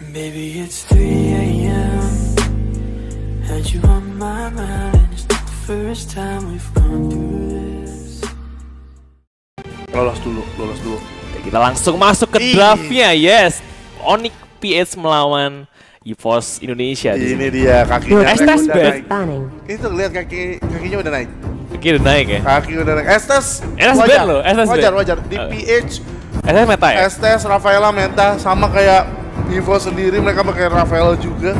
Baby, it's 3 a.m. Had you on my mind, and it's not the first time we've gone through this. Lolos dulu, lolos dulu. Oke, kita langsung masuk ke draftnya, yes. Onyx PH melawan EVOS Indonesia. Ini sini. dia kakinya Estes bad. naik. Banning. Itu lihat kaki kakinya udah naik. Oke, udah naik ya. Kaki udah naik. Estes. Estes bad loh, Estes wajar, wajar. Di. PH, Eh, meta ya? Estes, Rafaela, Menta sama kayak Evo sendiri mereka pakai Rafaela juga.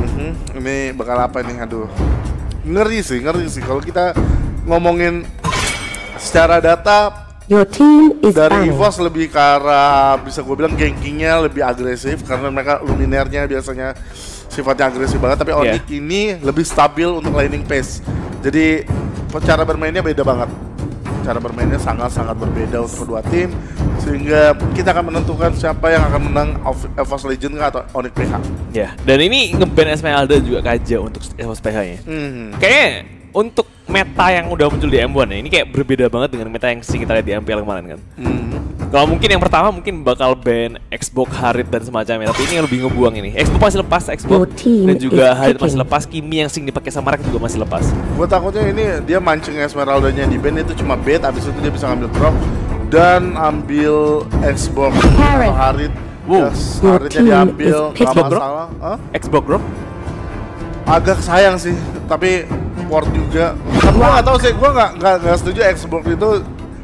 Mhm, Ini bakal apa nih? Aduh. Ngeri sih, ngeri sih kalau kita ngomongin secara data Your team is dari. EVOS lebih ke arah bisa gue bilang gankingnya lebih agresif karena mereka luminernya biasanya sifatnya agresif banget tapi Onyx ini lebih stabil untuk laning pace jadi cara bermainnya beda banget cara bermainnya sangat-sangat berbeda untuk kedua tim sehingga kita akan menentukan siapa yang akan menang Of- EVOS Legend atau Onyx PH Ya. Dan ini ngeban Esmeralda juga kaja untuk EVOS PH-nya. Hmm. Kayaknya untuk meta yang udah muncul di M1 ya, ini kayak berbeda banget dengan meta yang sering kita lihat di MPL kemarin kan. Hmm. Kalau mungkin yang pertama mungkin bakal ban Xbox Harit dan semacamnya, tapi ini yang lebih ngebuang ini. Xbox masih lepas, Xbox dan juga Harit masih lepas, Kimi yang sering dipakai sama Rek juga masih lepas. Gue takutnya ini dia mancing Esmeralda-nya di band itu cuma bait, abis itu dia bisa ngambil drop dan ambil Xbox Harit. atau Harit. Wow. Yes, Haritnya diambil, picking. masalah. Hah? Xbox bro? Agak sayang sih, tapi port juga. Tapi gue nggak tahu sih, gue nggak nggak setuju Xbox itu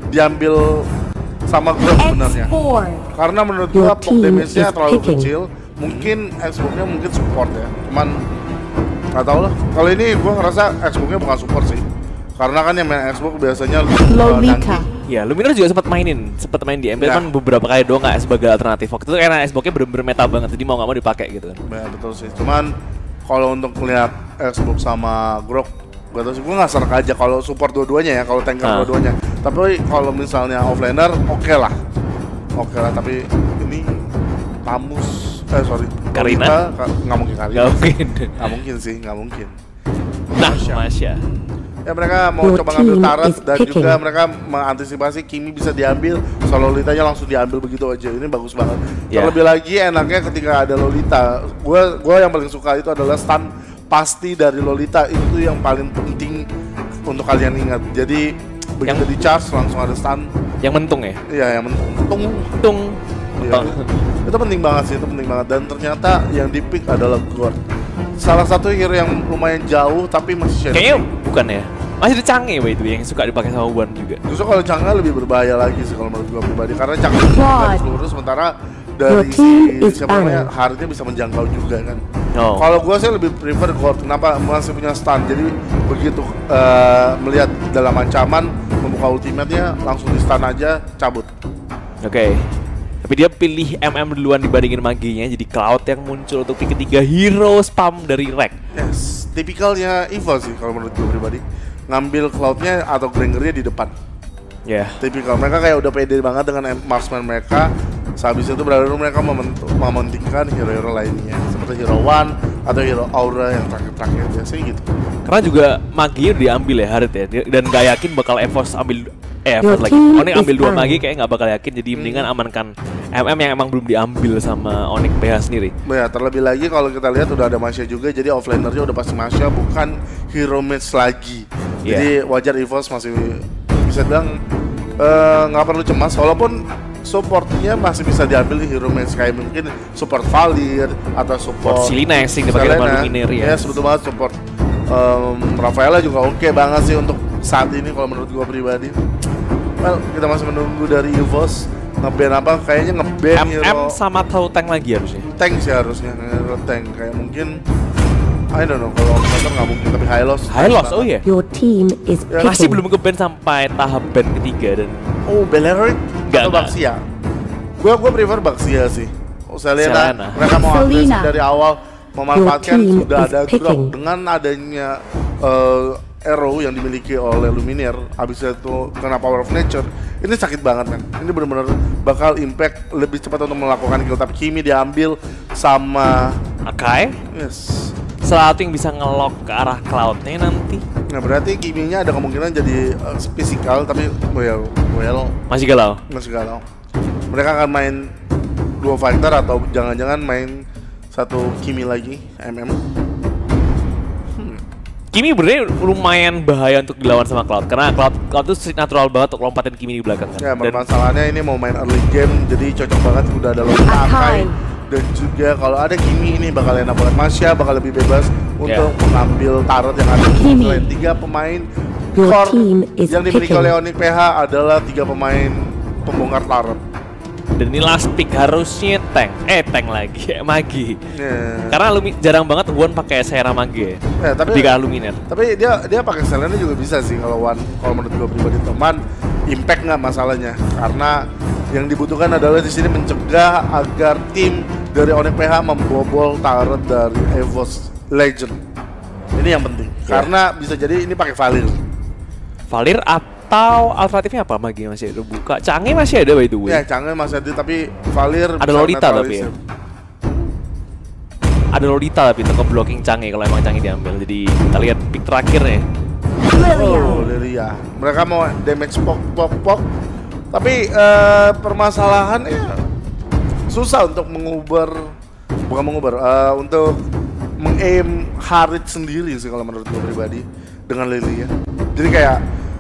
diambil sama grup sebenarnya. X4. Karena menurut gua Your pop damage-nya terlalu picking. kecil. Mungkin Xbox-nya mungkin support ya. Cuman nggak tahu lah. Kalau ini gua ngerasa Xbox-nya bukan support sih. Karena kan yang main Xbox biasanya Lolita. Ya, Luminar juga sempat mainin, sempat main di MPL Ya. kan beberapa kali doang nggak sebagai alternatif. Waktu itu karena Xbox-nya bener-bener meta banget, jadi mau nggak mau dipakai gitu kan. Ya, betul sih. Cuman kalau untuk melihat Xbox sama Grok gak tau sih, gue nggak serak aja kalau support dua-duanya ya, kalau tanker Ah. dua-duanya. Tapi kalau misalnya offlaner, oke lah, oke lah. Tapi ini Tamus, eh sorry, Karina? Nggak mungkin Karina. Gak mungkin. Nggak mungkin sih, nggak mungkin. Nah, Masya. Ya mereka mau Your coba ngambil is dan picking. juga mereka mengantisipasi Kimi bisa diambil, soal Lolitanya langsung diambil begitu aja. Ini bagus banget. Ya. Terlebih lagi enaknya ketika ada Lolita. Gua gua yang paling suka itu adalah stun pasti dari Lolita itu yang paling penting untuk kalian ingat. Jadi begitu Yang- di charge langsung ada stun. Yang mentung ya? Iya, yang mentung. Tung. Iya. itu penting banget sih, itu penting banget. Dan ternyata yang di pick adalah Gord. Salah satu hero yang lumayan jauh tapi masih shadow. Kayaknya bukan ya. Masih ada canggih itu yang suka dipakai sama Wan juga. Justru kalau Chang'e lebih berbahaya lagi sih kalau menurut gua pribadi karena itu garis lurus sementara dari si siapa namanya. Haritnya bisa menjangkau juga kan. Oh. Kalau gua sih lebih prefer God. Kenapa masih punya stun? Jadi begitu eh, melihat dalam ancaman membuka ultimate-nya langsung di stun aja cabut. Oke. Tapi dia pilih MM duluan dibandingin maginya jadi Cloud yang muncul untuk pick ketiga hero spam dari Rek. Yes, tipikalnya Evil sih kalau menurut gua pribadi. Ngambil cloud-nya atau Granger-nya di depan. Ya. tipikal mereka kayak udah pede banget dengan marksman mereka sehabis itu baru mereka mement- mementingkan hero-hero lainnya. Seperti hero one atau hero aura yang terakhir-terakhir. Biasanya gitu. Karena juga maginya udah diambil ya Harit ya. Dan gak yakin bakal Evos ambil eh Evos lagi. is ambil dua magi kayak nggak bakal yakin. Jadi mendingan amankan MM yang emang belum diambil sama Onyx PH sendiri. ya terlebih lagi kalau kita lihat udah ada Masya juga jadi offlanernya udah pasti Masya bukan hero match lagi. Jadi wajar EVOS masih bisa bilang eh, nggak perlu cemas walaupun supportnya masih bisa diambil di hero match kayak mungkin support Valir atau support Support Selena yang sering dipakai Selena. Luminaire ya. Yes, betul banget support um, Rafaela juga oke banget sih untuk saat ini kalau menurut gua pribadi. Well, kita masih menunggu dari EVOS ngeban apa kayaknya ngeban hero MM sama tahu tank lagi harusnya. tank sih harusnya hero tank kayak mungkin I don't know kalau Omnimator nggak mungkin tapi Hylos Hylos, oh iya. Your team is Ya, picking. Masih belum ngeban sampai tahap band ketiga dan oh Nggak, atau. Baxia gua gua prefer Baxia sih oh Selena, Selena. mereka mau agresif Selena. dari awal memanfaatkan sudah ada drop dengan adanya eh, arrow yang dimiliki oleh Luminaire habis itu kena power of nature ini sakit banget kan ini benar-benar bakal impact lebih cepat untuk melakukan kill tapi Kimi diambil sama Akai yes satu yang bisa ngelok ke arah cloudnya nanti nah berarti Kimi-nya ada kemungkinan jadi eh, physical tapi well well masih galau masih galau mereka akan main dua fighter atau jangan-jangan main satu Kimi lagi MM. Kimi sebenarnya lumayan bahaya untuk dilawan sama Cloud karena Cloud Cloud itu natural banget untuk lompatin Kimi di belakang kan. Ya, Dan masalahnya ini mau main early game jadi cocok banget udah ada Akai. Dan juga kalau ada Kimi ini bakal enak banget Masya bakal lebih bebas untuk mengambil tarot yang ada di Kimi. selain tiga pemain Your core team is yang dimiliki picking. oleh Onyx PH adalah tiga pemain pembongkar tarot. dan ini last pick harusnya tank. Eh tank lagi, Magi. Ya. Karena Lumi jarang banget Won pakai Sera Magi ya. Ya, tapi Ketika Luminer. tapi dia dia pakai Selena juga bisa sih kalau one kalau menurut gue pribadi teman impact nggak masalahnya karena yang dibutuhkan adalah di sini mencegah agar tim dari Onyx PH membobol turret dari Evos Legend ini yang penting Ya. karena bisa jadi ini pakai Valir Valir atau alternatifnya apa Magi masih ada buka. Canggih masih ada by the way. ya canggih Mas Adi tapi Valir Ada Lolita tapi ya. Ada Lolita tapi untuk blocking Canggih kalau emang Canggih diambil. Jadi kita lihat pick terakhir nih. Oh, Lilia. Mereka mau damage pok pok pok. Tapi eh, permasalahan ya susah untuk mengubah bukan mengubah eh, untuk mengaim Harit sendiri sih kalau menurut gue pribadi dengan Lilia. Jadi kayak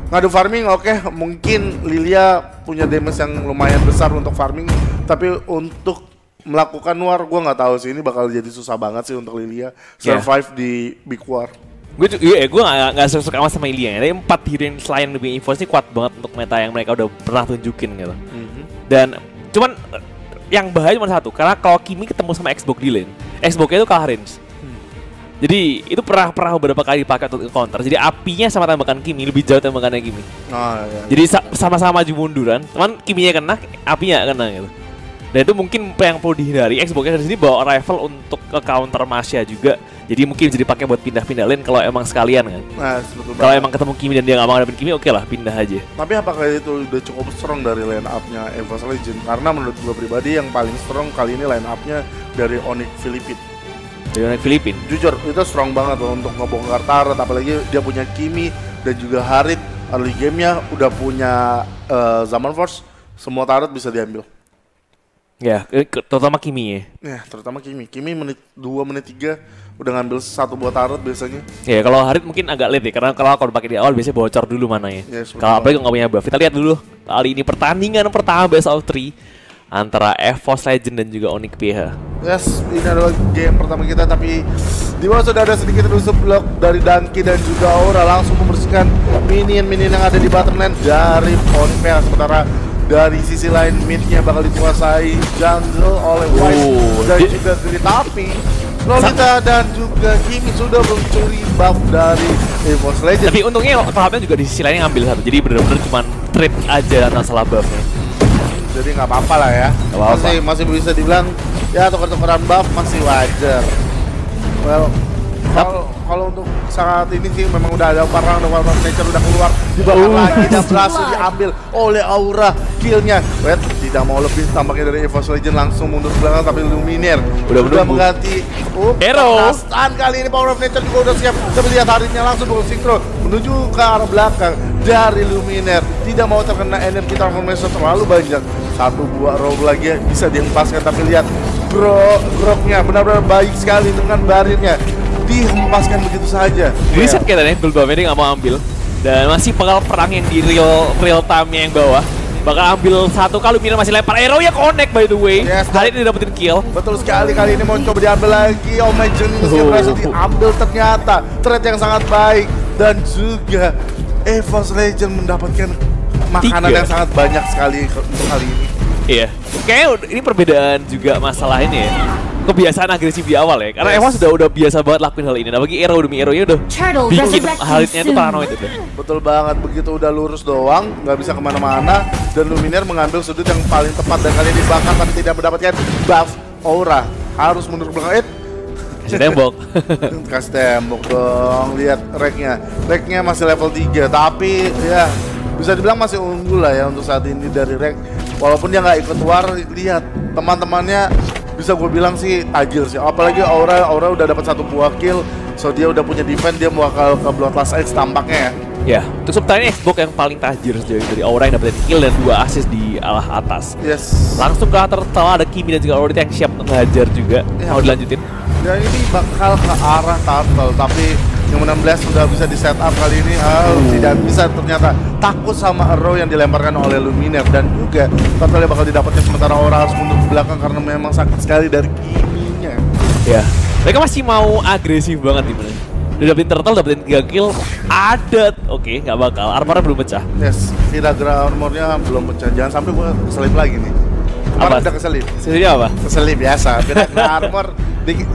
ngadu farming oke mungkin Lilia punya damage yang lumayan besar untuk farming tapi untuk melakukan war gue nggak tahu sih ini bakal jadi susah banget sih untuk Lilia Yeah. survive di big war. Gue tuh, iya, gue gak, gak suka amat sama Ilya ya. Tapi empat hero yang selain lebih info ini kuat banget untuk meta yang mereka udah pernah tunjukin gitu. Dan cuman yang bahaya cuma satu, karena kalau Kimi ketemu sama Xbox di lane, Xbox itu kalah range. Jadi itu pernah pernah beberapa kali dipakai untuk counter. Jadi apinya sama tembakan Kimi lebih jauh tembakannya Kimi. Oh, iya. Jadi sa- sama-sama maju munduran, cuman Kiminya kena, apinya kena gitu. Dan itu mungkin yang perlu dihindari. Xbox di sini bawa rival untuk ke counter Masya juga. Jadi mungkin bisa dipakai buat pindah-pindah lane kalau emang sekalian kan. Nah, Kalau emang ketemu Kimi dan dia nggak mau ngadepin Kimi, oke lah pindah aja. Tapi apakah itu udah cukup strong dari line up-nya Evos Legend? Karena menurut gue pribadi yang paling strong kali ini line up-nya dari Onyx Philippine. Dari orang Filipin. Jujur, itu strong banget loh untuk ngebongkar turret. Apalagi dia punya Kimi dan juga Harit. Early game-nya udah punya eh, Zaman Force. Semua turret bisa diambil. Ya, eh, terutama Kimi ya. Ya, terutama Kimi. Kimi menit 2 menit 3 udah ngambil satu buah turret biasanya. Ya kalau Harit mungkin agak late ya, karena kalau kalau pakai di awal biasanya bocor dulu mana ya. Yes, betul kalau apalagi nggak punya buff. Kita lihat dulu kali ini pertandingan pertama best of 3 antara EVOS Legend dan juga Onyx PH. Yes, ini adalah game pertama kita tapi di bawah sudah ada sedikit rusuk blok dari Danki dan juga Aura langsung membersihkan minion-minion yang ada di bottom lane dari Ponpea sementara dari sisi lain midnya bakal dikuasai jungle oleh White Oh, dan juga Gri tapi Lolita dan juga Kimi sudah mencuri buff dari EVOS Legend Tapi untungnya tahapnya juga di sisi lain ngambil satu. Jadi bener-bener cuma trade aja masalah buffnya. jadi nggak apa-apa lah ya Nggak apa-apa. masih masih bisa dibilang ya tuker-tukeran buff masih wajar well kalau kalau untuk saat ini sih memang udah ada parang udah War of Nature udah keluar. Dibakar Uh. lagi dan berhasil diambil oleh Aura killnya. Red tidak mau lebih tampaknya dari EVOS Legend langsung mundur ke belakang tapi Luminaire Udah udah mengganti. Uh, Arrow. Tahan kali ini Power of Nature juga udah siap. Kita lihat haritnya langsung dual sinkro menuju ke arah belakang dari Luminaire tidak mau terkena energi transformation terlalu banyak. Satu buah rogue lagi bisa dihempaskan tapi lihat bro groknya benar-benar baik sekali dengan barirnya dihempaskan begitu saja Reset kayaknya gold buffnya dia nggak mau ambil. Dan masih bakal perang yang di real real time yang bawah. Bakal ambil satu kali Miner masih lempar arrow ya connect by the way. Yes, Harit ini dapetin kill. Betul sekali kali ini mau coba diambil lagi Oh my Genius Oh. berhasil diambil ternyata Trade yang sangat baik Dan juga Evos Legend mendapatkan makanan Tiga. yang sangat banyak sekali untuk kali ini Iya. Kayaknya ini perbedaan juga masalah ini ya. Kebiasaan agresif di awal ya. Karena Yes. Evos sudah udah biasa banget lakuin hal ini. Nah bagi Arrow demi Arrow ya udah Turtle bikin Haritnya itu paranoid itu. Betul banget, begitu udah lurus doang, nggak bisa ke mana-mana Dan Luminaire mengambil sudut yang paling tepat dan kali ini dibakar tapi tidak mendapatkan buff Aura Harus mundur belakang, eh Kasih tembok. kasih tembok dong lihat reknya reknya masih level 3 tapi ya bisa dibilang masih unggul lah ya untuk saat ini dari rek walaupun dia nggak ikut war lihat teman-temannya bisa gue bilang sih tajir sih apalagi Aura Aura udah dapat satu buah kill so dia udah punya defense dia bakal ke Bloodlust X tampaknya ya Ya, untuk ini Xbox yang paling tajir sejauh ini dari Aura yang dapetin kill dan dua assist di alah atas. Yes. Langsung ke turtle ada Kimi dan juga Aurita yang siap ngehajar juga. Ya. Mau dilanjutin? Dan ini bakal ke arah turtle, tapi yang 16 sudah bisa di setup kali ini. Oh, tidak bisa ternyata. Takut sama arrow yang dilemparkan oleh Luminer dan juga yang bakal didapatnya sementara orang harus mundur ke belakang karena memang sakit sekali dari kiminya. Ya. Mereka masih mau agresif banget di mana. Udah dapetin turtle, dapetin 3 kill, adat. Oke, nggak bakal. Armornya belum pecah. Yes, Viragra armornya belum pecah. Jangan sampai gua keselip lagi nih. Kemarin Apa? udah keselip. Sebenarnya apa? Keselip biasa. Viragra armor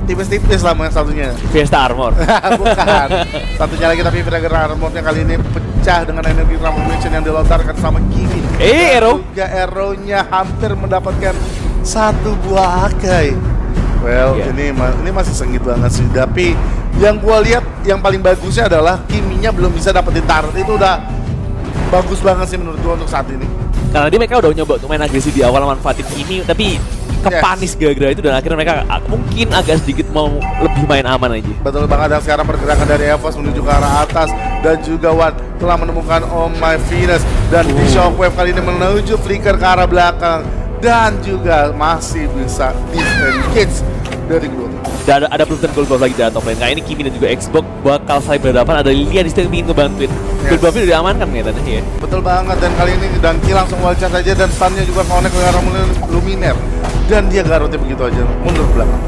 tipis-tipis lah yang satunya. Fiesta Armor. Bukan. Satunya lagi tapi Viragra armornya kali ini pecah dengan energi transformation yang dilontarkan sama Kimi. Eh, arrow. Juga arrow-nya hampir mendapatkan satu buah akai. Well, Iya. ini ma- ini masih sengit banget sih. Tapi yang gua lihat yang paling bagusnya adalah Kiminya belum bisa dapetin turret itu udah bagus banget sih menurut gua untuk saat ini. Karena dia mereka udah nyoba untuk main agresif di awal manfaatin Kimi, tapi kepanis gara-gara itu dan akhirnya mereka mungkin agak sedikit mau lebih main aman aja. Betul banget dan sekarang pergerakan dari Evos menuju ke arah atas dan juga Wan telah menemukan Oh My Venus dan di Shockwave kali ini menuju flicker ke arah belakang dan juga masih bisa disengage dari kedua tim. Dan ada, ada gold buff lagi dari top lane. Kali ini Kimi dan juga Xbox bakal saling berhadapan. Ada Lilia di situ yang ingin ngebantuin. Yes. Gold buffnya udah diamankan kelihatannya ya. Betul banget dan kali ini Danki langsung wall charge aja dan stunnya juga connect ke arah Luminer dan dia garotnya begitu aja mundur belakang.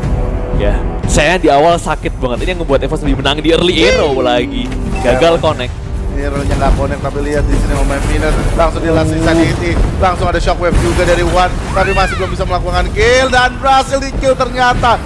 Ya, saya di awal sakit banget. Ini yang ngebuat Evos lebih menang di early arrow lagi. Gagal connect. Ini rollnya nggak connect tapi lihat di sini My Venus langsung di last insanity langsung ada shockwave juga dari Wan tapi masih belum bisa melakukan kill dan berhasil di kill ternyata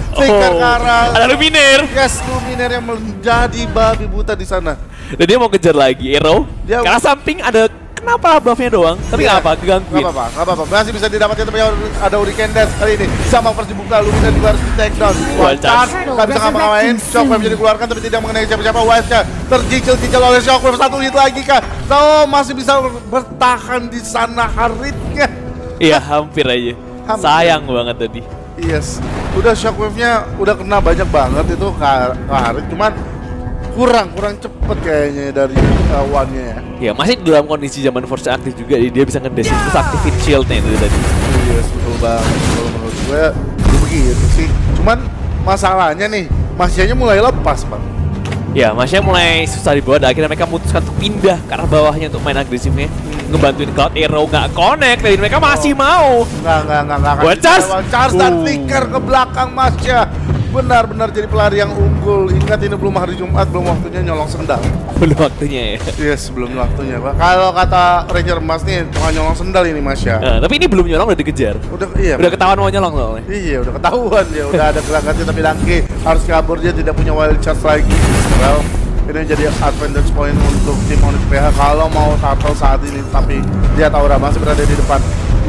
arah Oh, ada Luminer. Yes, Luminer yang menjadi babi buta di sana. Dan dia mau kejar lagi arrow. Dia- Karena samping ada kenapa buffnya doang. Tapi nggak apa, Gak digangguin. apa-apa, gak apa-apa. Masih bisa didapatkan tapi ada Hurricane Dash kali ini. Sama first dibuka, Luminer juga harus di take down. One charge, charge. gak bisa ngapa-ngapain. Shockwave jadi dikeluarkan tapi tidak mengenai siapa-siapa. Wise-nya tercicil-cicil oleh Shockwave. Satu hit lagi kah? So, masih bisa bertahan di sana Haritnya. Iya, hampir aja. Hampir. Sayang banget tadi. Yes, udah shockwave-nya udah kena banyak banget itu Harit. Cuman kurang, kurang cepet kayaknya dari one-nya ya. Ya, masih dalam kondisi zaman Force aktif juga. Jadi dia bisa ngedesin terus aktifin shieldnya itu tadi. Yes, betul banget. Kalau menurut gue ya begitu sih. Cuman masalahnya nih, Masianya mulai lepas, Bang. Ya, masnya mulai susah dibawa dan akhirnya mereka memutuskan untuk pindah ke arah bawahnya untuk main agresifnya. Ngebantuin Cloud Arrow nggak connect, dan mereka masih mau. Enggak, enggak, enggak, enggak. akan One charge. charge dan Uh. flicker ke belakang Masya. Benar-benar jadi pelari yang unggul. Ingat ini belum hari Jumat, belum waktunya nyolong sendal. Belum waktunya ya. Yes, belum waktunya, Pak. Kalau kata Ranger Mas nih, cuma nyolong sendal ini Masya. Nah, tapi ini belum nyolong udah dikejar. Udah, iya. Udah ketahuan mau nyolong soalnya. Iya udah ketahuan ya udah ada gerakannya tapi Dangki harus kabur dia tidak punya wild charge lagi. Well ini jadi advantage point untuk tim Onyx PH kalau mau turtle saat ini tapi lihat Aura masih berada di depan.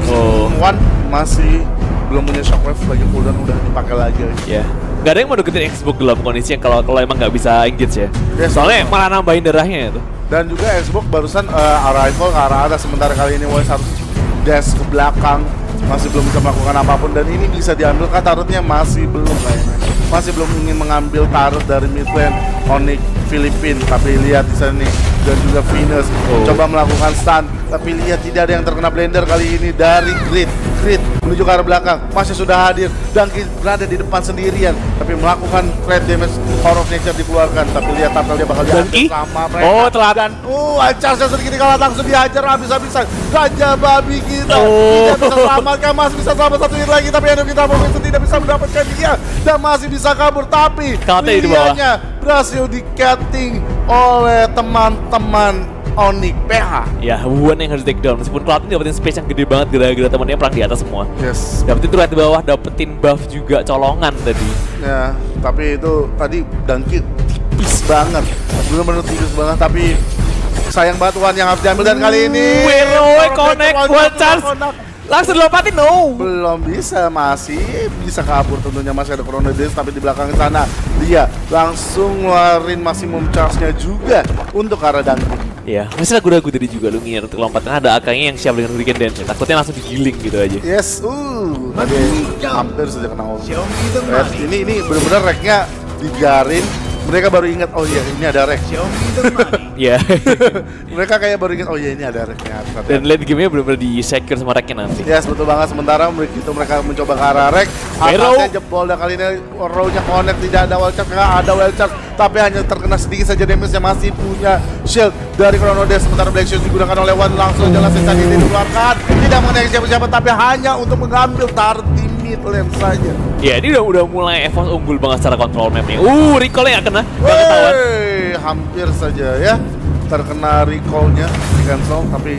Oh. One masih belum punya shockwave lagi cooldown udah dipakai lagi. Ya. Gak ada yang mau deketin Xbox dalam kondisi yang kalau kalau emang nggak bisa engage ya. Yes. Soalnya malah nambahin darahnya itu. Dan juga Xbox barusan eh, arrival ke arah atas sementara kali ini Wise harus dash ke belakang masih belum bisa melakukan apa pun dan ini bisa diambil kan tarotnya masih belum kayaknya masih belum ingin mengambil tarot dari midlane Onyx Filipin tapi lihat di sana nih dan juga Venus Oh. coba melakukan stun tapi lihat tidak ada yang terkena blender kali ini dari Grid Grid menuju ke arah belakang masih sudah hadir dan berada di depan sendirian tapi melakukan threat damage Horror of Nature dikeluarkan tapi lihat tampil dia bakal Dangki? sama mereka Oh, telat. dan uh charge sedikit kalah langsung dihajar habis-habisan Raja babi kita Oh. tidak bisa selamatkan masih bisa selamat satu hit lagi tapi Endo kita Momentum tidak bisa mendapatkan dia dan masih bisa kabur tapi. Lilianya berhasil di cutting oleh teman-teman Onyx PH Ya, Wuhan yang harus take down. Meskipun Cloud ini dapetin space yang gede banget gara-gara temennya perang di atas semua. yes Dapetin turret di bawah, dapetin buff juga colongan tadi. ya tapi itu tadi Dangki tipis banget benar-benar tipis banget tapi sayang banget Wan yang harus diambil dan kali ini Wero, connect, one chance. Langsung dilompatin, no! belum bisa masih bisa kabur tentunya masih ada Chrono Days tapi di belakang sana dia langsung ngeluarin maksimum charge-nya juga untuk arah Dangki Ya, masih ragu-ragu tadi juga lu ngir untuk lompatan ada akangnya yang siap dengan Hurricane Dance. Takutnya langsung digiling gitu aja. yes uh tadi hampir saja kena ult ini ini benar-benar reknya digarin mereka baru ingat oh iya ini ada rek. Iya. mereka kayak baru ingat oh iya ini ada reknya. Dan late game-nya benar-benar di secure sama reknya nanti. Yes betul banget sementara begitu mereka mencoba ke arah rek Hero. atasnya jebol dan kali ini row-nya connect tidak ada wall charge nggak ada wall charge tapi hanya terkena sedikit saja damage yang masih punya shield dari Chrono Dash sementara Black Shield digunakan oleh Wan langsung jelas sisa ini dikeluarkan tidak mengenai siapa-siapa tapi hanya untuk mengambil target di mid lane saja Ya, ini udah udah mulai EVOS unggul banget secara kontrol mapnya. Uh, recall-nya nggak kena, nggak. Wey, hampir saja ya terkena recall-nya di cancel tapi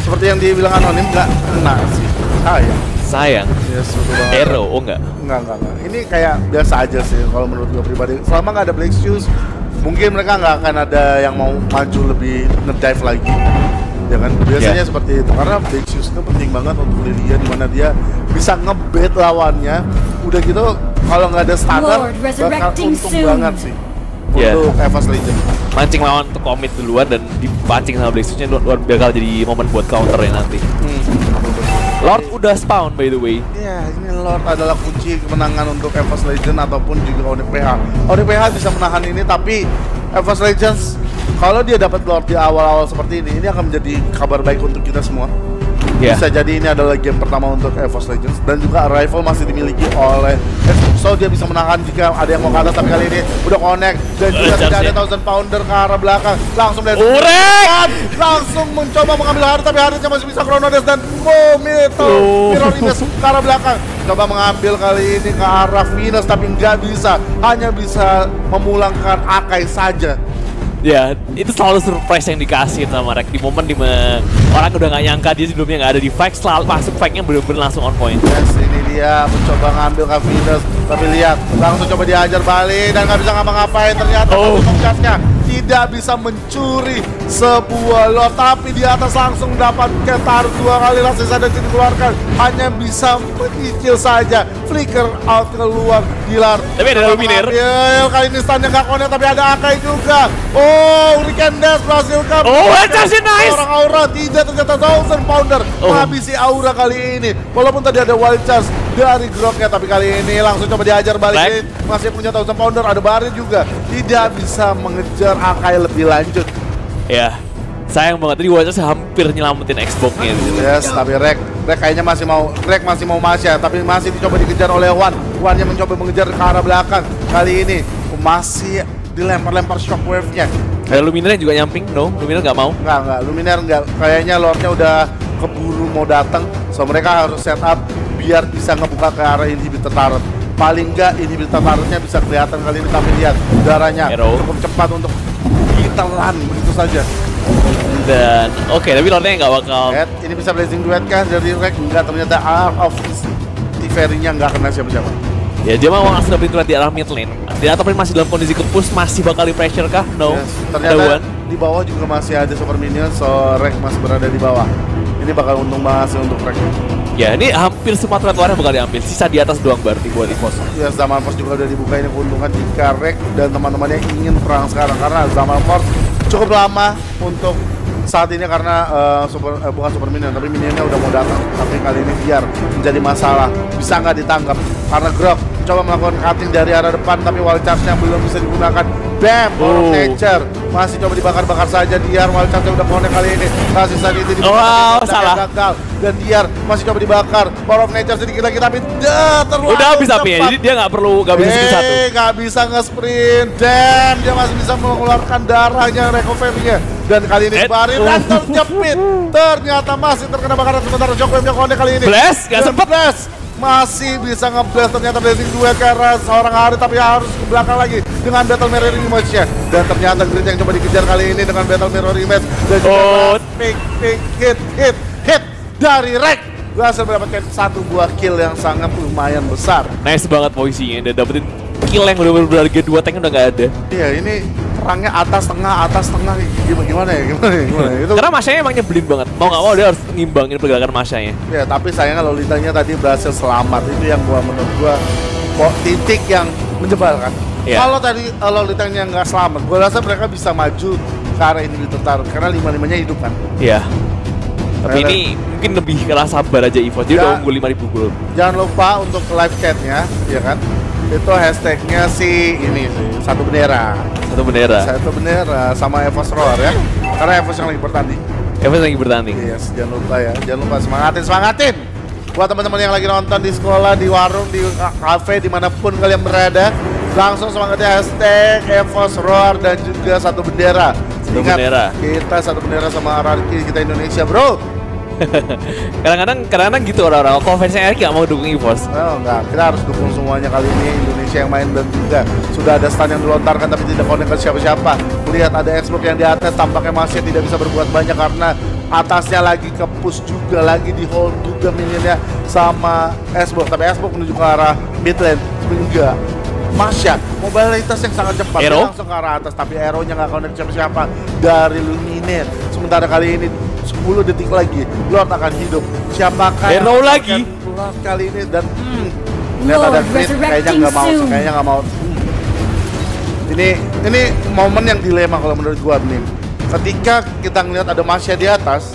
seperti yang dibilang Anonim nggak kena sih sayang Sayang. yes betul banget Hero, oh enggak. Enggak, enggak, enggak. Ini kayak biasa aja sih kalau menurut gue pribadi. Selama nggak ada Black Shoes, mungkin mereka nggak akan ada yang mau maju lebih ngedive lagi. Ya kan? Biasanya Yeah. seperti itu. Karena Black Shoes itu penting banget untuk Lilia di mana dia bisa ngebait lawannya. Udah gitu kalau nggak ada standar Lord, bakal untung soon. banget sih. Yeah. Untuk Evas Legend. Mancing lawan untuk komit duluan dan dipancing sama Blaze-nya luar luar bakal jadi momen buat counternya nanti. Lord udah spawn by the way. Iya, ini Lord adalah kunci kemenangan untuk Evos Legend ataupun juga Onyx PH. Onyx PH bisa menahan ini, tapi Evos Legends kalau dia dapat Lord di awal-awal seperti ini, ini akan menjadi kabar baik untuk kita semua. Ya. Bisa jadi ini adalah game pertama untuk Evos Legends dan juga Arrival masih dimiliki oleh. So dia bisa menahan jika ada yang mau ke atas tapi kali ini udah connect dan juga Eh, tidak ada. Thousand Pounder ke arah belakang langsung dari Urek! langsung mencoba mengambil hari tapi harinya masih bisa Chronodes dan Momito Oh. Mirror Image ke arah belakang coba mengambil kali ini ke arah Venus tapi nggak bisa hanya bisa memulangkan Akai saja Ya, itu selalu surprise yang dikasih sama Rek di momen di mana orang udah nggak nyangka dia sebelumnya nggak ada di fight, selalu masuk fight-nya bener-bener langsung on point. Yes, ini dia mencoba ngambil ke Venus tapi lihat langsung coba diajar balik dan nggak bisa ngapa-ngapain ternyata Oh. oh. Tidak bisa mencuri sebuah lot. Tapi di atas langsung dapat ketar dua kali. Langsung saja dikeluarkan. Hanya bisa menyicil saja. Flicker out keluar Gilar Tapi ada Luminaire. Ambil, kali ini stunnya nggak connect tapi ada Akai juga. Oh Hurricane Dash berhasil kabur Oh, charge nice. orang aura tidak ternyata Thousand Pounder. Oh. menghabisi aura kali ini. Walaupun tadi ada wild charge dari groknya tapi kali ini langsung coba diajar Black. balik masih punya Thousand Pounder. Ada Barin juga. Tidak bisa mengejar Akai lebih lanjut Ya, sayang banget tadi Watchers hampir nyelamatin Xbox-nya yes tapi Rek Rek kayaknya masih mau Rek masih mau Masya tapi masih dicoba dikejar oleh Wan Wan yang mencoba mengejar ke arah belakang kali ini masih dilempar-lempar shockwave-nya Ada Luminaire yang juga nyamping, no, Luminaire nggak mau. Enggak, enggak. Luminaire enggak. Kayaknya Lordnya udah keburu mau datang. So mereka harus set up biar bisa ngebuka ke arah inhibitor turret. Paling enggak inhibitor turretnya bisa kelihatan kali ini. Tapi lihat udaranya Hero. cukup cepat untuk ditelan begitu saja. Dan oke, tapi Lordnya nggak bakal. Ed, ini bisa blazing duet kan dari Rek? Enggak, ternyata Art of Tiverinya enggak kena siapa-siapa. Ya dia mau langsung dapetin turret di arah mid lane. Dia tapi masih dalam kondisi kepus, masih bakal di pressure kah? No. Yes, ternyata di bawah juga masih ada super minion, so Rek masih berada di bawah. Ini bakal untung banget sih untuk Rek. Ya ini hampir semua turret luarnya bakal diambil. Sisa di atas doang berarti buat Evos. Ya Zaman Force juga udah dibuka. Ini keuntungan jika Rek dan teman-temannya ingin perang sekarang. Karena Zaman Force cukup lama untuk saat ini karena eh, super, eh, bukan super minion tapi minionnya udah mau datang. Tapi kali ini biar menjadi masalah. Bisa nggak ditangkap? Karena Grok coba melakukan cutting dari arah depan tapi wall charge-nya belum bisa digunakan Bam, Oh. Nature masih coba dibakar-bakar saja Diar wall charge-nya udah connect kali ini kasih saat itu dibakar, Wow, dan salah. gagal dan Diar masih coba dibakar Power of Nature sedikit lagi tapi dah, terlalu Udah habis apinya, cepat. jadi dia nggak perlu nggak bisa satu. Eh, nggak bisa nge-sprint. Damn, dia masih bisa mengeluarkan darahnya recovery-nya. Dan kali ini Eh, Barin dan terjepit. Ternyata masih terkena bakaran sementara Shockwave-nya connect kali ini. Blast, nggak Dan sempet. Blast masih bisa nge-blast ternyata blazing duet karena seorang hari tapi harus ke belakang lagi dengan battle mirror image-nya dan ternyata grid yang coba dikejar kali ini dengan battle mirror image dan juga Oh. pick pick hit hit hit dari Rek berhasil mendapatkan satu buah kill yang sangat lumayan besar Nice banget posisinya dan dapetin kill yang udah berharga dua tank udah nggak ada. Iya ini perangnya atas tengah atas tengah gimana gimana ya gimana ya gimana ya? itu Karena Masanya emang nyebelin banget. Mau nggak mau dia harus ngimbangin pergerakan Masanya. ya tapi sayangnya Lolitanya tadi berhasil selamat itu yang gua menurut gua kok titik yang menjebalkan Iya. kalau tadi Lolitanya nggak selamat gua rasa mereka bisa maju ke arah ini ditaruh karena lima limanya hidup kan Iya. Tapi ini mungkin lebih kerasa sabar aja Evo. Jadi Ya. udah unggul 5000 gol. jangan lupa untuk live chatnya ya kan itu hashtagnya si ini sih satu bendera Satu bendera. satu bendera sama Evos Roar ya karena Evos yang lagi bertanding Evos lagi bertanding. yes jangan lupa ya jangan lupa semangatin semangatin buat teman-teman yang lagi nonton di sekolah di warung di kafe di mana pun kalian berada langsung semangatin hashtag Evos Roar dan juga satu bendera Satu Ingat, bendera. kita satu bendera sama RRQ kita Indonesia bro Kadang-kadang kadang-kadang gitu orang-orang. Kalau fansnya Eric gak mau dukung EVOS. Oh enggak, kita harus dukung semuanya kali ini Indonesia yang main dan juga sudah ada stand yang dilontarkan tapi tidak connect ke siapa-siapa. Melihat ada Xbox yang di atas tampaknya masih tidak bisa berbuat banyak karena atasnya lagi ke push juga lagi di hold juga minionnya sama Xbox tapi Xbox menuju ke arah mid lane enggak Masya, mobilitas yang sangat cepat Aero? Langsung ke arah atas tapi arrow-nya nggak connect siapa-siapa dari Luminer. Sementara kali ini 10 detik lagi Lord akan hidup. Siapakah akan lagi? Lord kali ini dan hmm, lihat ada Lord Grid kayaknya nggak mau, kayaknya nggak mau. Hmm. Ini ini momen yang dilema kalau menurut gua nih. Ketika kita ngeliat ada Masya di atas,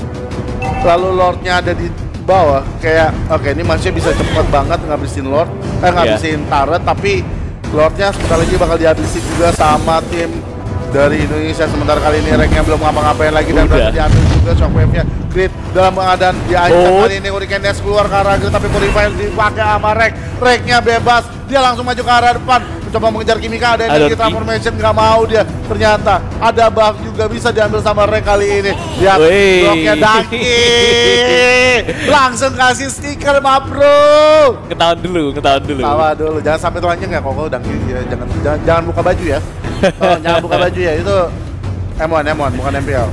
lalu Lordnya ada di bawah, kayak oke ini Masya bisa cepat banget ngabisin Lord, eh ngabisin turret, tapi Lordnya sebentar lagi bakal dihabisin juga sama tim dari Indonesia. Sementara kali ini ranknya belum ngapa-ngapain lagi dan Udah. berhasil diambil juga shockwave-nya Grid dalam keadaan diancam Oh. kali ini. Hurricane Dash keluar ke arah Grid tapi Purify dipakai sama Rek. Reknya bebas. Dia langsung maju ke arah depan. Mencoba mengejar Kimika. Ada energi transformation. Nggak mau dia. Ternyata ada bug juga bisa diambil sama Rek kali ini. Lihat Wih. bloknya Daki. Langsung kasih stiker ma bro. Ketahuan dulu, ketahuan dulu. Tawa dulu, jangan sampai telanjang ya kok Daki ya, jangan, jangan jangan buka baju ya. Oh, jangan buka baju ya itu M1 M1 bukan MPL.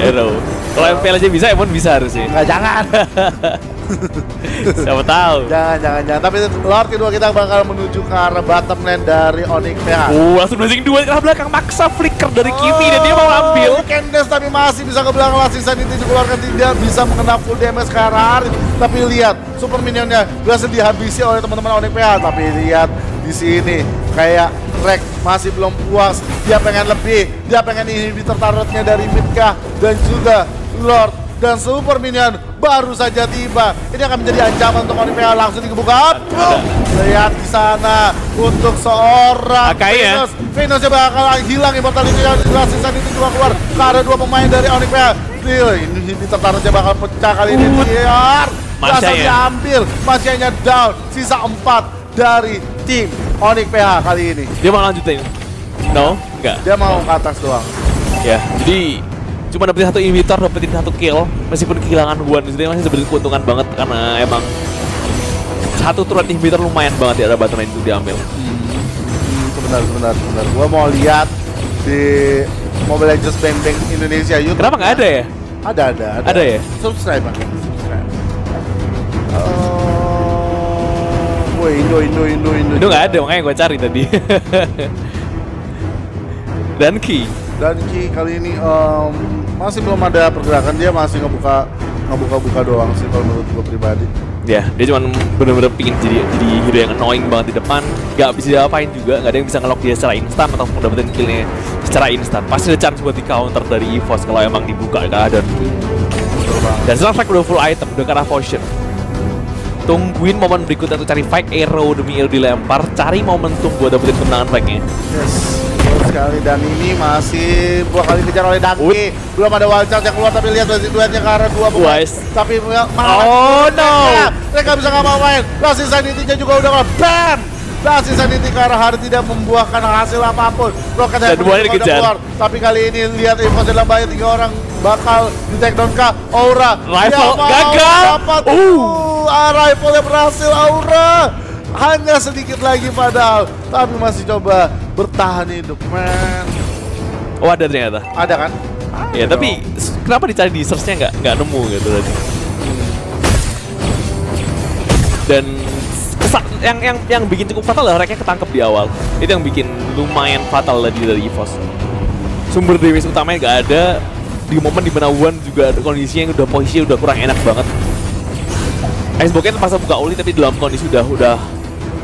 Arrow. Kalau MPL aja bisa, Emon bisa harusnya. Enggak jangan. Siapa tahu. jangan jangan jangan. Tapi Lord kedua kita bakal menuju ke arah bottom lane dari Onyx PH. Oh, langsung blazing dua ke belakang maksa flicker dari Kimi dan dia mau ambil. Candace tapi masih bisa ke belakang Last Season itu dikeluarkan tidak bisa mengenai full damage ke arah Arif. Tapi lihat super minionnya berhasil dihabisi oleh teman-teman Onyx PH. Tapi lihat di sini kayak Rek masih belum puas. Dia pengen lebih. Dia pengen inhibitor turretnya dari Midkah dan juga Lord dan super minion baru saja tiba. Ini akan menjadi ancaman untuk PH langsung dibuka. Lihat di sana untuk seorang Akai ya. Venus. Venus yang bakal hilang immortality yang Last Season itu juga keluar karena dua pemain dari. Deal, ini tertariknya bakal pecah kali ini. Biar Masya ya. diambil. Masyanya down. Sisa empat dari tim Onyx PH kali ini. Dia mau lanjutin. No, enggak. Dia mau ke atas doang. Ya, jadi cuma dapetin satu inhibitor, dapetin satu kill, meskipun kehilangan Huan di situ masih sebenarnya keuntungan banget karena emang satu turret inhibitor lumayan banget ya ada button itu diambil. Hmm, sebentar, sebentar, sebentar. Gua mau lihat di Mobile Legends Bang Bang Indonesia YouTube. Kenapa nggak ada ya? Ada, ada, ada. Ada ya? Subscribe, Bang. Woi, Indo, Indo, Indo, Indo. Itu nggak ada, makanya gue cari tadi. Dan Ki, Dan Ki kali ini em, masih belum ada pergerakan dia masih ngebuka ngebuka-buka doang sih kalau menurut gue pribadi. ya dia cuma bener-bener pingin jadi jadi hero yang annoying banget di depan, nggak bisa diapain juga, nggak ada yang bisa ngelock dia secara instan ataupun dapetin killnya secara instan. Pasti ada chance buat di counter dari EVOS kalau emang dibuka. Betul banget. Dan setelah udah full item, udah ke arah potion. Tungguin momen berikutnya untuk cari fight arrow demi arrow dilempar, cari momentum buat dapetin kemenangan fight-nya. Yes, betul sekali dan ini masih dua kali kejar oleh Daki. Belum ada wild charge yang keluar tapi lihat duetnya ke arah dua pemain. Tapi malah Oh, no. Mereka bisa nggak mau main. Last Insanity-nya juga udah keluar. Bam! Last Insanity ke arah hari tidak membuahkan hasil apa pun. Rocket juga udah dikejar. keluar. Tapi kali ini lihat Evos dalam bahaya tiga orang bakal di take down kah? Aura. Mau gagal. dapat. Uh. Ah, rifle-nya berhasil Aura. Hanya sedikit lagi padahal Tapi masih coba bertahan hidup man Oh ada ternyata. Ada kan? Ya tapi s- kenapa dicari di search-nya nggak nggak nemu gitu tadi. Dan yang yang yang bikin cukup fatal adalah racknya ketangkep di awal. Itu yang bikin lumayan fatal tadi dari EVOS. Sumber damage utamanya nggak ada di momen di mana Wan juga ada kondisinya yang udah posisinya udah kurang enak banget. Iceboxnya terpaksa buka oli tapi dalam kondisi udah udah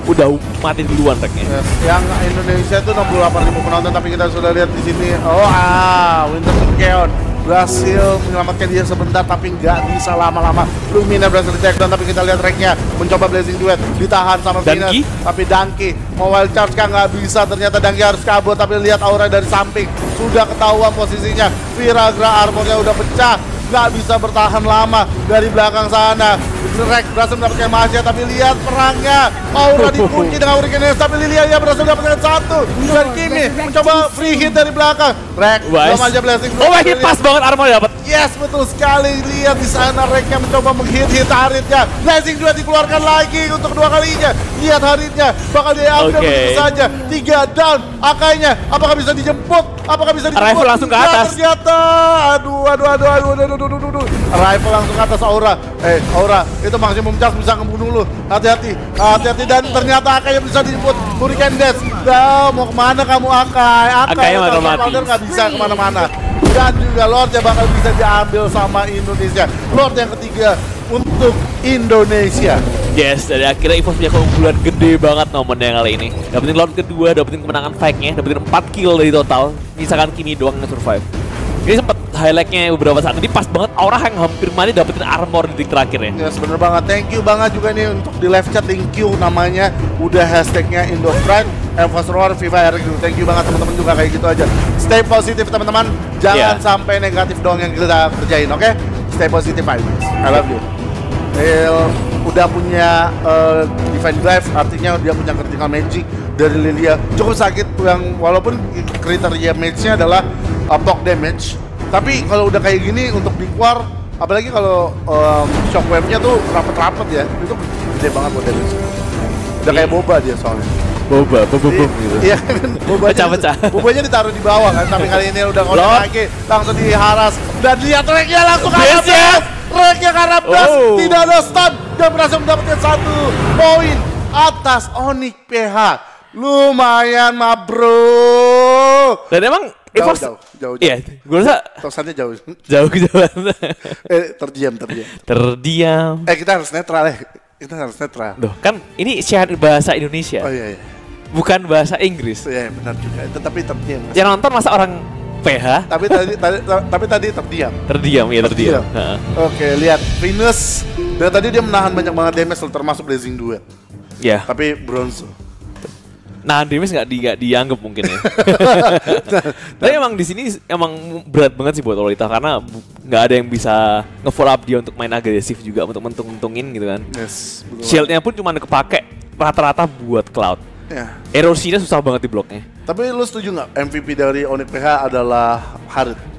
udah mati duluan racknya. Yes. Yang Indonesia tuh 68 ribu penonton Tapi kita sudah lihat di sini Oh ah Winter Keon berhasil menyelamatkan dia sebentar tapi nggak bisa lama-lama. Lumina berhasil di down tapi kita lihat Reknya mencoba Blazing Duet ditahan sama Venus. Tapi Danki mau wild charge kan nggak bisa ternyata Danki harus kabur tapi lihat aura dari samping sudah ketahuan posisinya. Viragra armornya udah pecah nggak bisa bertahan lama dari belakang sana. Rek berhasil mendapatkan Masya tapi lihat perangnya Aura dikunci dengan Hurricane Ace, tapi Lilia yang berhasil mendapatkan satu dan Kimi mencoba free hit dari belakang. Rek belum aja blessing. Oh my god, pas banget armor dapat. Yes, betul sekali. Lihat di sana Reknya mencoba menghit-hit Haritnya. Blessing juga dikeluarkan lagi untuk kedua kalinya. Lihat Haritnya bakal diambil Oke. begitu saja. Tiga down. Akainya apakah bisa dijemput? Apakah bisa dijemput? Arrival langsung ke Ya, atas. ternyata. Aduh, aduh, aduh, aduh, aduh, aduh, aduh, aduh, aduh. Arrival langsung ke atas Aura. Eh, Aura, itu maksimum charge bisa ngebunuh lu. Hati-hati, hati-hati. Dan ternyata Akai bisa dijemput. Hurricane Dash. Dah, mau ke mana kamu Akai? Akainya bakal tanpa mati. nggak bisa ke mana-mana. Dan juga Lord yang bakal bisa diambil sama Indonesia. Lord yang ketiga untuk Indonesia. Yes, dari akhirnya EVOS punya keunggulan gede banget momennya kali ini. Dapetin Lord kedua, dapetin kemenangan fight-nya, dapetin 4 kill dari total. Misalkan Kimi doang yang survive. Ini sempat highlight-nya beberapa saat ini pas banget Aura yang hampir mati dapetin armor di detik terakhirnya. Ya bener banget. Thank you banget juga nih untuk di live chat. Thank you namanya udah hashtagnya Indofrine. Evos Roar, Viva RQ. Thank you banget teman-teman juga kayak gitu aja. Stay positif teman-teman. Jangan Yeah. sampai negatif doang yang kita kerjain, oke? Stay positif vibes. I love you. Real udah punya uh, Divine Drive, artinya dia punya critical magic dari Lilia. Cukup sakit yang walaupun kriteria match-nya adalah uh, block damage. Tapi kalau udah kayak gini untuk Big War, apalagi kalau um, shockwave-nya tuh rapet-rapet ya, itu gede banget buat damage. Udah kayak boba dia soalnya. Boba, boba, boba gitu. Iya kan, bobanya, Pecah-pecah. bobanya ditaruh di bawah kan, tapi kali ini udah ngoleh Lord. lagi, langsung diharas dan lihat reknya langsung Yes, karena ya. reknya karena blast, Oh. tidak ada stun dan berhasil mendapatkan satu poin atas Onyx PH. Lumayan mah bro. Dan emang Jauh, EVOS jauh, jauh, jauh. Iya, gue rasa Tosannya jauh. jauh kejauhan. eh, terdiam, terdiam. Terdiam. Eh kita harus netral ya. Kita harus netral. Duh, kan ini syair bahasa Indonesia, Oh iya iya. bukan bahasa Inggris. Iya benar juga. Tetapi terdiam. Yang nonton masa orang PH Tapi tadi, tadi tapi tadi terdiam. terdiam ya terdiam. Terdiam. Oke, lihat Venus. Dan tadi dia menahan banyak banget damage termasuk Blazing Duet. Ya. Tapi bronze. Nah, Demis nggak di, nggak dianggap mungkin ya. Tapi emang di sini emang berat banget sih buat Lolita karena nggak ada yang bisa nge-follow up dia untuk main agresif juga untuk mentung-mentungin gitu kan. Yes. Shieldnya pun cuma kepake rata-rata buat Cloud. Ya. Erosinya susah banget di bloknya. Tapi lu setuju nggak MVP dari Onyx PH adalah Harit?